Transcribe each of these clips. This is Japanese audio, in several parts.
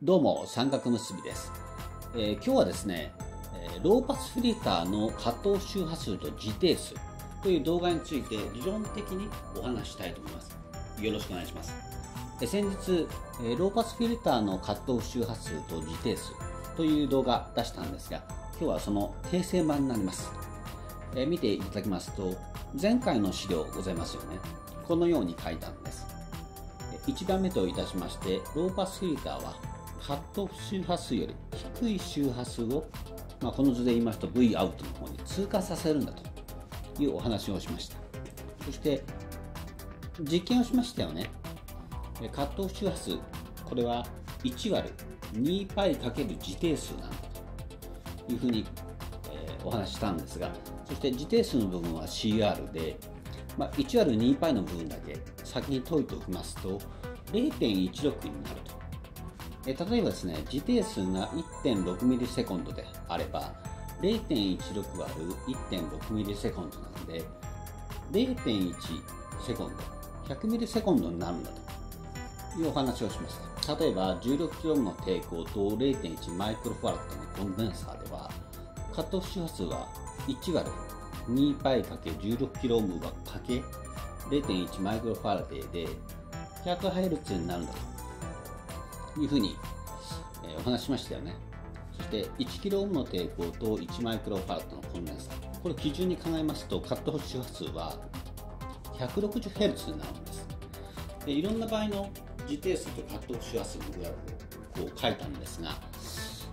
どうも三角結びです、えー、今日はですね、ローパスフィルターの加藤周波数と自定数という動画について理論的にお話したいと思います。よろしくお願いします、先日、ローパスフィルターの加藤周波数と自定数という動画出したんですが今日はその訂正版になります、見ていただきますと前回の資料ございますよね。このように書いたんです。1番目といたしましてローパスフィルターはカット周波数より低い周波数を、まあ、この図で言いますと V アウトの方に通過させるんだというお話をしました。そして実験をしましたよね。カットオフ周波数これは1割 2π× 自定数なんだというふうに、え、お話したんですがそして自定数の部分は CR で、まあ、1割 2π の部分だけ先に解いておきますと0.16になると。え例えばですね、時定数が 1.6ms であれば、0.16割る 1.6ms なんで、0.1セコンド、100ミリセコンドになるんだというお話をしました。例えば、16kg の抵抗と0.1マイクロファラッのコンデンサーでは、カットオフ周波数は1割る 2π×16kΩ はかけ0.1マイクロファラデーで 100Hz になるんだというふうに、え、お話しましたよね。そして 1kΩ の抵抗と1マイクロファラットのコンデンサー。これ基準に考えますと、カット周波数は 160Hz になるんです。でいろんな場合の自定数とカット周波数のグラフを書いたんですが、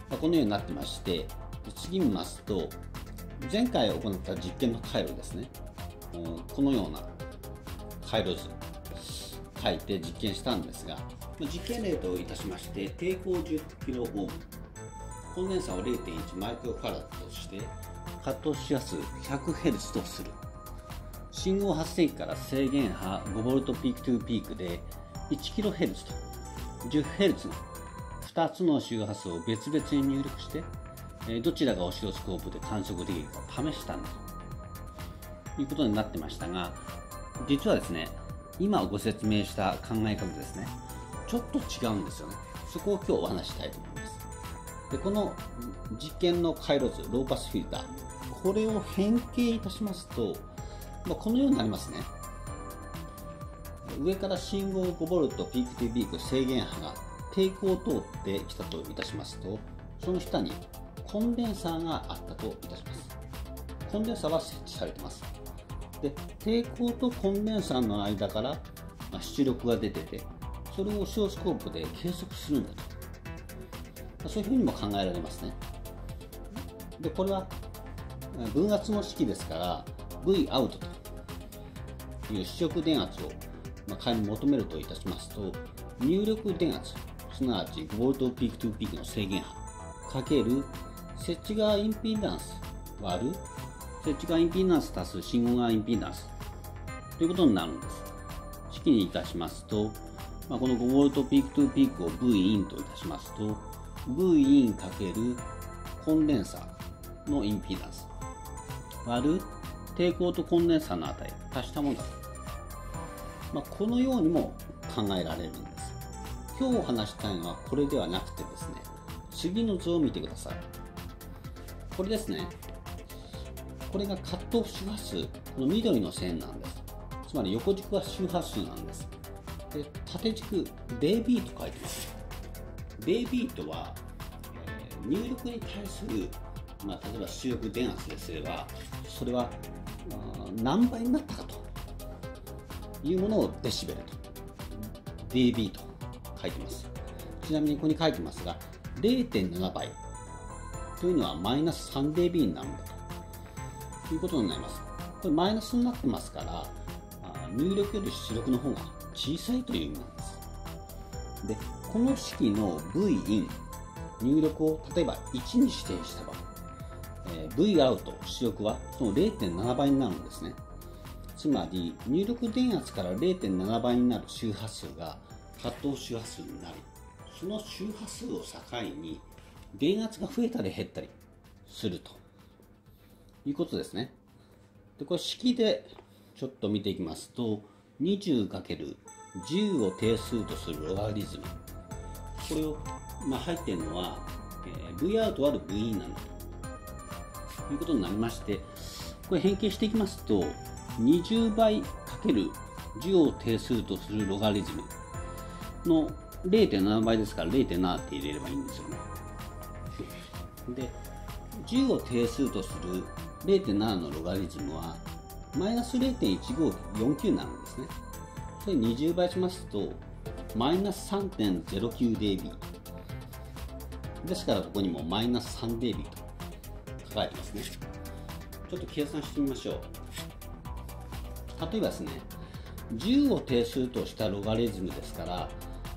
ま、このようになってまして、次見ますと、前回行った実験の回路ですね。このような回路図書いて実験したんですが、実験例といたしまして抵抗 10kΩ コンデンサーを0.1マイクロファラドとしてカット周波数 100Hz とする。信号発生器から正弦波 5V peak to peak で 1kHz と 10Hz の2つの周波数を別々に入力してどちらがオシロスコープで観測できるか試したんだと。いうことになってましたが実はですね今ご説明した考え方ですね。ちょっと違うんですよね。そこを今日お話したいと思います。でこの実験の回路図、ローパスフィルター、これを変形いたしますと、まあ、このようになりますね。上から信号 5V ピークトゥピーク制限波が抵抗を通ってきたといたしますと、その下にコンデンサーがあったといたします。コンデンサーは設置されてます。で、抵抗とコンデンサーの間から出力が出てて、それをオシロスコープで計測するんだとそういうふうにも考えられますね。でこれは分圧の式ですから V アウトという出力電圧を仮に求めるといたしますと入力電圧すなわち 5V ピークトゥピークの制限波かける設置側インピーダンス割る設置側インピーダンス足す信号側インピーダンスということになるんです。式にいたしますとまあ、この 5V ピークトゥピークを V インといたしますと V インかけるコンデンサーのインピーダンス。割る抵抗とコンデンサーの値足したものだと、まあ、このようにも考えられるんです。今日お話したいのはこれではなくてですね次の図を見てください。これですね。これがカットオフ周波数。この緑の線なんです。つまり横軸は周波数なんです。で縦軸ベイビーと書いてますベイビーとは、えー、入力に対する、まあ、例えば出力電圧ですればそれは何倍になったかと。いうものをデシベルと。dB と書いてます。ちなみにここに書いてますが0.7倍。というのはマイナス 3dB になるんだと。いうことになります。これマイナスになってますから入力より出力の方が小さいという意味なんです。で、この式の VIN、入力を例えば1に指定した場合、えー、VOUT、出力はその0.7倍になるんですね。つまり、入力電圧から0.7倍になる周波数が葛藤周波数になり、その周波数を境に電圧が増えたり減ったりするということですね。で、これ式でちょっと見ていきますと、20×10 を定数とするロガリズム。これをまあ、入っているのは、えー、V アウト割る V インなんだと。いうことになりましてこれ変形していきますと20倍かける10を定数とするロガリズムの0.7倍ですから0.7って入れればいいんですよね。で10を定数とする0.7のロガリズムはマイナス0.1549になんですね。それ20倍しますとマイナス 3.09dB ですからここにもマイナス 3dB と書かれてますね。ちょっと計算してみましょう。例えばですね10を定数としたロガリズムですから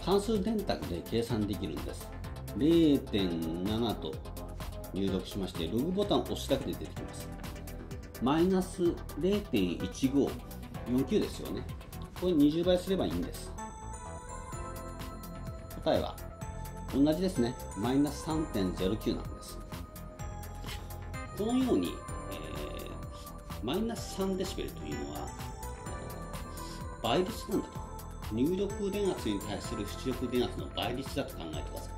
関数電卓で計算できるんです。0.7と入力しましてログボタンを押すだけで出てきます。マイナス0.1549ですよね。これ20倍すればいいんです。答えは同じですね。マイナス3.09なんです。このように、えー、マイナス3デシベルというのは倍率なんだと。入力電圧に対する出力電圧の倍率だと考えてください。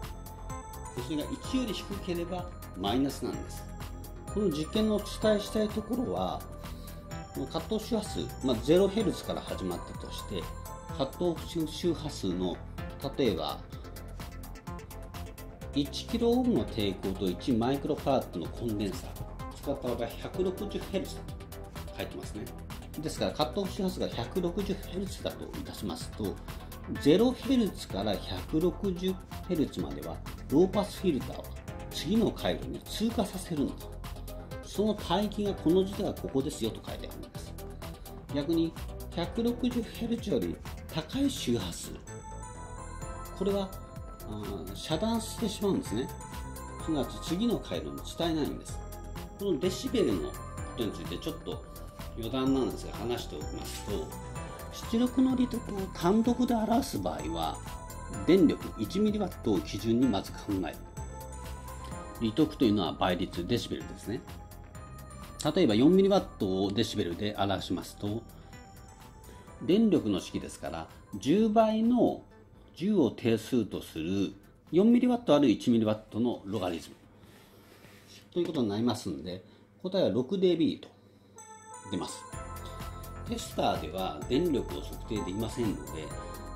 それが1より低ければマイナスなんです。この実験のお伝えしたいところはカット周波数、まあ、0Hz から始まったとしてカット周波数の例えば1 k ω の抵抗と1マイクロファラッドのコンデンサー使った場合 160Hz だと書いてますね。ですからカット周波数が 160Hz だといたしますと 0Hz から 160Hz まではローパスフィルターを次の回路に通過させるのと。その帯域がこの時点はここですよと書いてあるんです。逆に 160Hz より高い周波数。これは遮断してしまうんですね。すなわち次の回路に伝えないんです。このデシベルのことについてちょっと余談なんですが話しておきますと出力の利得を単独で表す場合は電力 1mW を基準にまず考える。利得というのは倍率デシベルですね。例えば 4mW をデシベルで表しますと電力の式ですから10倍の10を定数とする 4mW ある 1mW のロガリズム。ということになりますので答えは 6dB と出ます。テスターでは電力を測定できませんので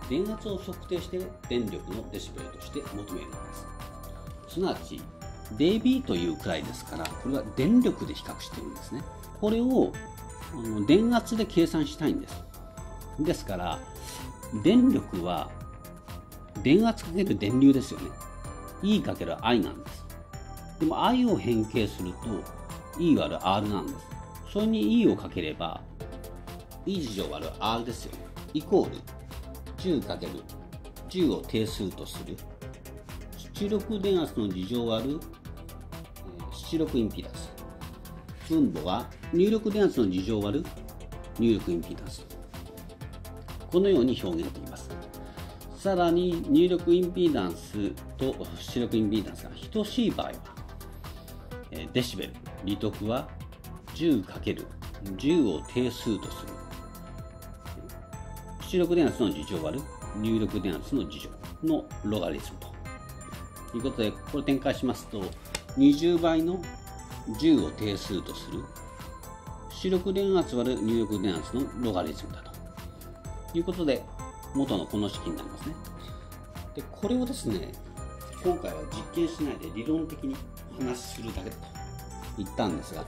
電圧を測定して電力のデシベルとして求めるのです。すなわち dB というくらいですからこれは電力で比較してるんですね。これを電圧で計算したいんです。ですから電力は電圧かける電流ですよね。E かける I なんです。でも I を変形すると E 割る R なんです。それに E をかければ E 次乗割る R ですよね。イコール10かける10を定数とする。出力電圧の2乗割る出力インピダンス。分母は入力電圧の2乗割る。入力インピーダンス。このように表現できます。さらに入力インピーダンスと出力インピーダンスが等しい場合はデシベル。利得は 10×10 を定数とする。出力電圧の2乗割る。入力電圧の2乗のロガリズムと。いうことでこれ展開しますと20倍の10を定数とする。出力電圧割る入力電圧のロガリズムだと。いうことで元のこの式になりますね。でこれをですね今回は実験しないで理論的にお話しするだけだと言ったんですが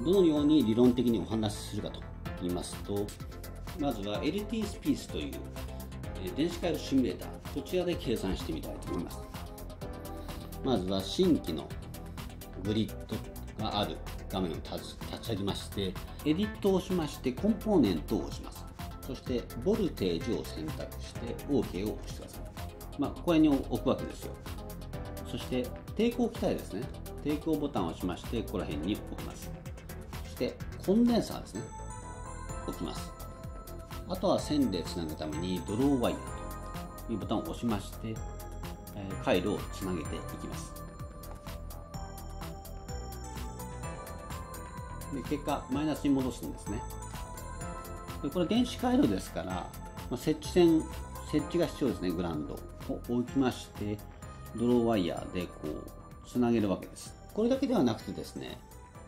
どのように理論的にお話しするかと言いますとまずは LT スピースという電子回路シミュレーターこちらで計算してみたいと思います。まずは新規のグリッドがある画面を立ち上げましてエディットをしましてコンポーネントを押します。そしてボルテージを選択して OK を押してください。まあここに置くわけですよ。そして抵抗機体ですね。抵抗ボタンを押しましてここら辺に置きます。そしてコンデンサーですね。置きます。あとは線でつなぐためにドローワイヤーというボタンを押しまして、回路をつなげていきます。で結果マイナスに戻すんですね。でこれ電子回路ですから、まあ、設置線設置が必要ですねグラウンドを置きましてドローワイヤーでこうつなげるわけです。これだけではなくてですね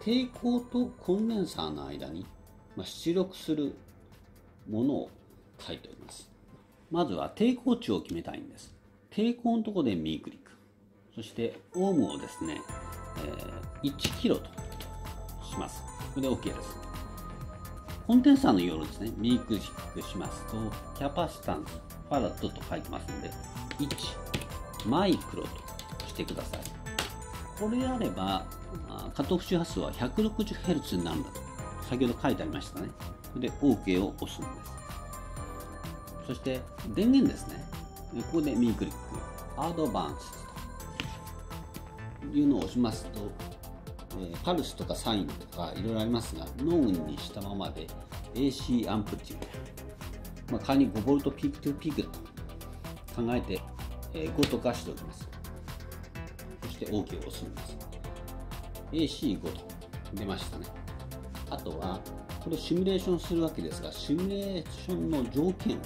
抵抗とコンデンサーの間に、出力するものを書いております。まずは抵抗値を決めたいんです。抵抗のところで右クリック。そしてオームをですね、えー、1キロとします。これで OK です。コンデンサーの容量ですね。右クリックしますとキャパシタンスファラットと書いてますので1マイクロとしてください。これであればカットオフ周波数は 160Hz になるんだと。先ほど書いてありましたね。で OK を押すんです。そして電源ですね。ここで右クリックアドバンスというのを押しますと、えパルスとかサインとかいろいろありますがノーンにしたままで AC アンプっていう、まあ、仮に 5V ピークトピークだと考えて、え5とかしておきます。そして OK を押すんです。AC5 と出ましたね。あとはこれシミュレーションするわけですがシミュレーションの条件を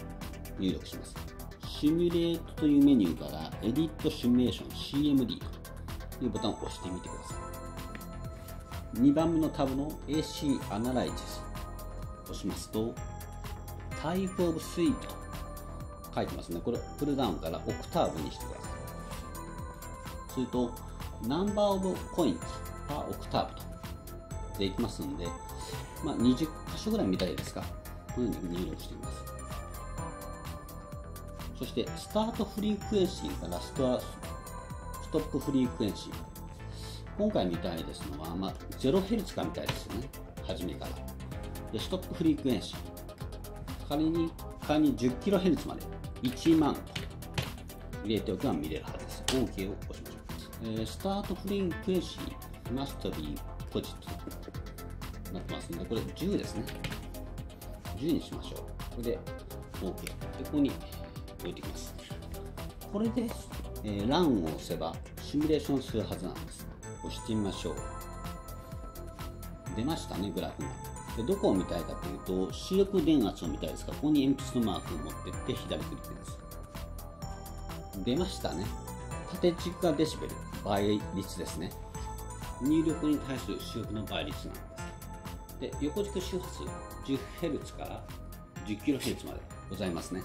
入力します。シミュレートというメニューからエディットシミュレーション CMD というボタンを押してみてください。2番目のタブの AC アナライ y スを押しますと Type of Suite と書いてますね。これプルダウンからオクターブにしてください。それと Number of Coins パーオクターブとできますんで、まあ、20箇所ぐらい見たいですか。このように入力してみます。そしてスタートフリークエンシーからストストップフリークエンシー。今回みたいですのは、まあ、0Hz かみたいですよね。初めから。でストップフリークエンシー。仮に仮に 10kHz まで1万と入れておけば見れるはずです。OK を押しましょう、えー、スタートフリークエンシーマストビーポジティブなってますので、これ10ですね。10にしましょう。これで OK。で、ここに置いてきます。これで、えー、ランを押せばシミュレーションするはずなんです。押してみましょう。出ましたね、グラフが。でどこを見たいかというと、視力電圧を見たいですから、ここに鉛筆のマークを持ってって左クリックです。出ましたね。縦軸がデシベル、倍率ですね。入力に対する周波の倍率なんです。で、横軸周波数 10Hz から 10kHz までございますね。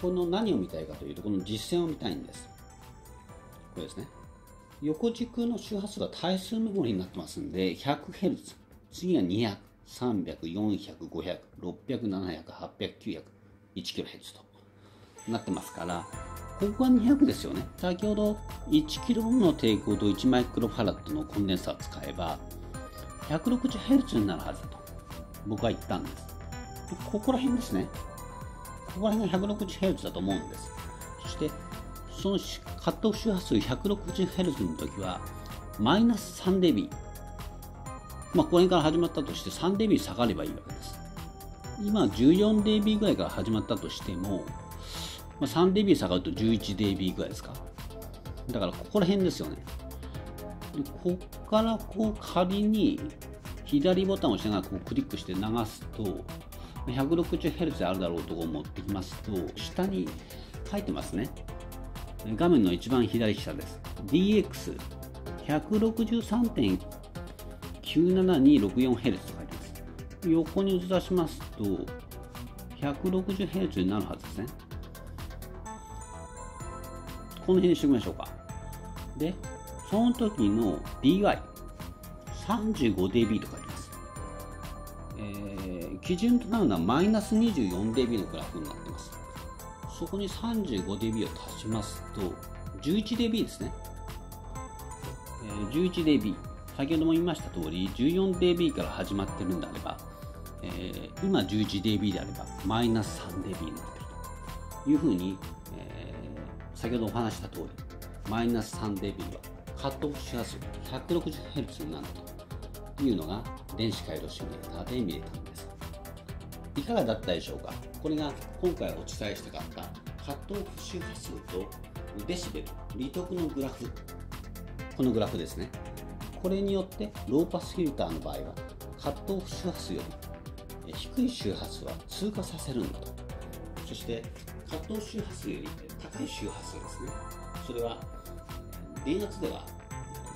この何を見たいかというと、この実践を見たいんです。これですね。横軸の周波数が対数メモリになってますんで、100Hz。次が200、300、400、500、600、700、800、900、1kHz となってますから、ここは200ですよね。先ほど 1kΩ の抵抗と1マイクロファラットのコンデンサーを使えば 160Hz になるはずだと僕は言ったんです。ここら辺ですね。ここら辺が 160Hz だと思うんです。そして、そのカットオフ周波数 160Hz の時はマイナス 3dB。まあ、これから始まったとして 3dB 下がればいいわけです。今 14dB ぐらいから始まったとしてもまあ、3dB 下がると 11dB ぐらいですかだからここら辺ですよねこっからこう仮に左ボタンを押しながらこうクリックして流すと 160Hz あるだろうとこを持ってきますと下に書いてますね画面の一番左下です DX163.97264Hz と書いてます横にずらしますと 160Hz になるはずですねこの辺にしておきましょうか。で、その時の DY35dB と書いてます。えー、基準となるのはマイナス 24dB のグラフになっています。そこに 35dB を足しますと 11dB ですね。えー、11dB。先ほども言いました通り 14dB から始まってるんであれば、えー、今 11dB であればマイナス 3dB になってるというふうにえ先ほどお話した通りマイナス 3dB はカットオフ周波数 160Hz になるというのが電子回路シミュレーターで見れたんです。いかがだったでしょうか？これが今回お伝えしたかったカットオフ周波数とデシベル利得のグラフ。このグラフですね。これによってローパスフィルターの場合はカットオフ周波数より低い周波数は通過させるんだと。そしてカットオフ周波数より高い周波数ですね。それは電圧では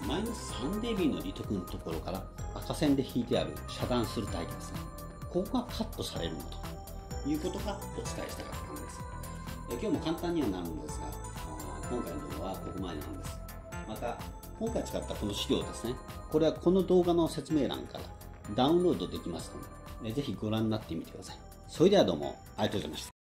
マイナス 3dB の利得のところから赤線で引いてある遮断する帯ですね。ここがカットされるのということがお伝えしたかったんです。え今日も簡単にはなるんですが今回の動画はここまでなんです。また今回使ったこの資料ですね。これはこの動画の説明欄からダウンロードできますのでぜひご覧になってみてください。それではどうもありがとうございました。